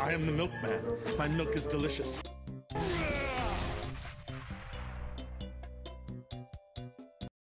I am the milkman. My milk is delicious.